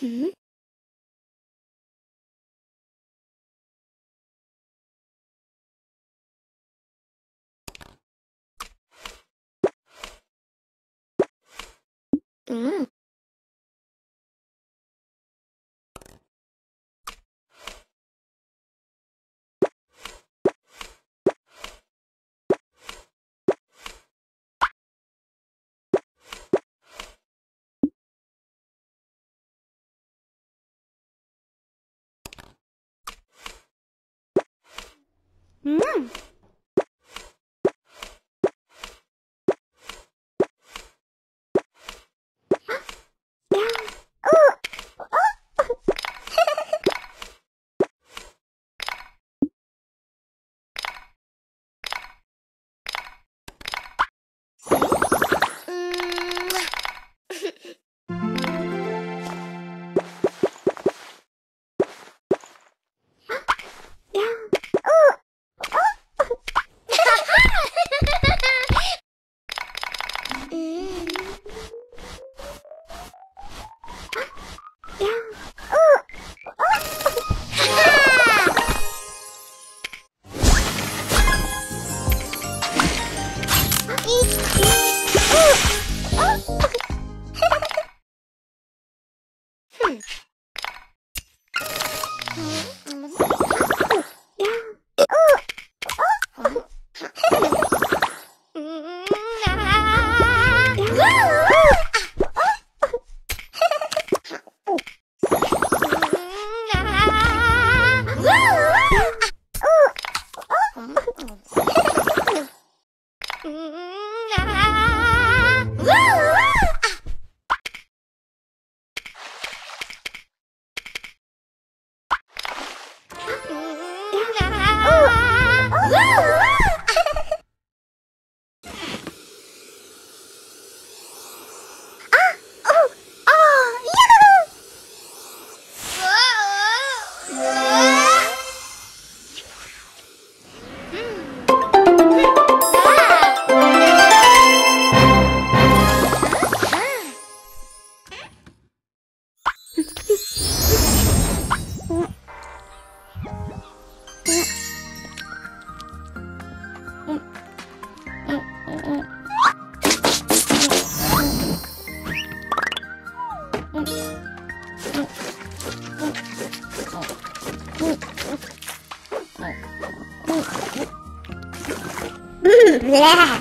嗯。嗯。Mmm. 嗯。Yeah.